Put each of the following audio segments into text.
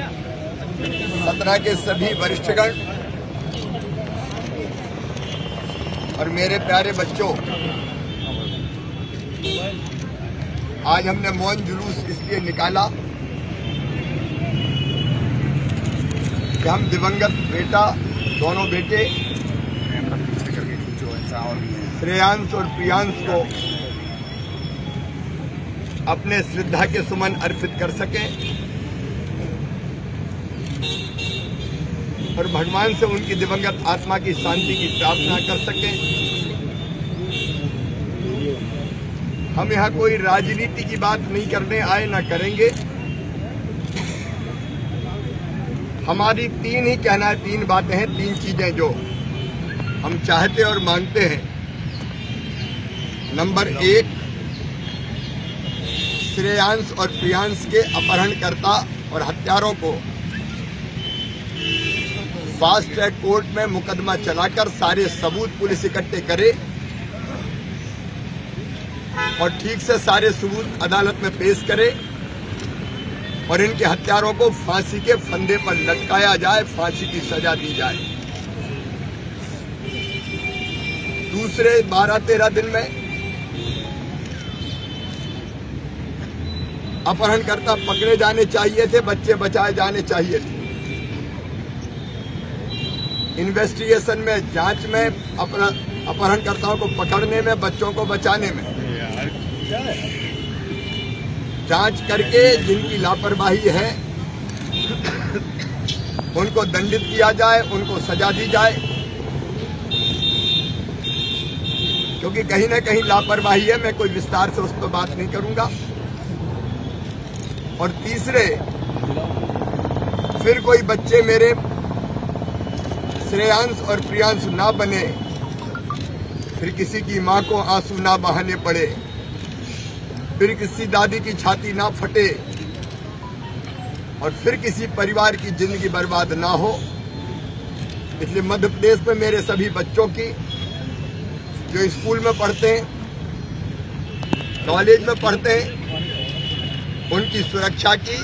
सेना के सभी वरिष्ठगण और मेरे प्यारे बच्चों, आज हमने मौन जुलूस इसलिए निकाला कि हम दिवंगत बेटा, दोनों बेटे, श्रेयांश और प्रियांश को अपने श्रद्धा के सुमन अर्पित कर सकें। और भगवान से उनकी दिवंगत आत्मा की शांति की प्रार्थना कर सकें। हम यहाँ कोई राजनीति की बात नहीं करने आए, ना करेंगे। हमारी तीन ही कहना है, तीन बातें हैं, तीन चीज़ें जो हम चाहते और मांगते हैं। नंबर एक, श्रेयांश और प्रियांश के अपहरणकर्ता और हत्यारों को फास्ट ट्रैक कोर्ट में मुकदमा चलाकर सारे सबूत पुलिस इकट्ठे करे और ठीक से सारे सबूत अदालत में पेश करे और इनके हत्यारों को फांसी के फंदे पर लटकाया जाए, फांसी की सजा दी जाए। दूसरे बारह तेरह दिन में अपहरणकर्ता पकड़े जाने चाहिए थे, बच्चे बचाए जाने चाहिए थे। इन्वेस्टिगेशन में, जाँच में अपहरणकर्ताओं को पकड़ने में, बच्चों को बचाने में। जाँच करके जिनकी लापरवाही है, उनको दंडित किया जाए, उनको सजा दी जाए। क्योंकि कहीं ना कहीं लापरवाही है, मैं कोई विस्तार से उस पर बात नहीं करूँगा। और तीसरे, फिर कोई बच्चे मेरे श्रेयांश और प्रियांश ना बने, फिर किसी की माँ को आँसू ना बहाने पड़े, फिर किसी दादी की छाती ना फटे, और फिर किसी परिवार की ज़िंदगी बर्बाद ना हो। इसलिए मध्य प्रदेश में मेरे सभी बच्चों की, जो स्कूल में पढ़ते हैं, कॉलेज में पढ़ते हैं, उनकी सुरक्षा की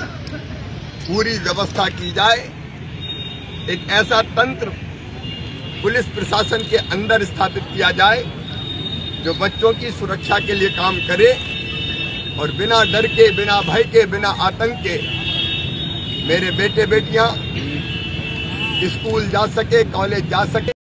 पूरी व्यवस्था की जाए। एक ऐसा तंत्र पुलिस प्रशासन के अंदर स्थापित किया जाए, जो बच्चों की सुरक्षा के लिए काम करे और बिना डर के, बिना भय के, बिना आतंक के मेरे बेटे बेटियाँ स्कूल जा सके, कॉलेज जा सके।